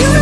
you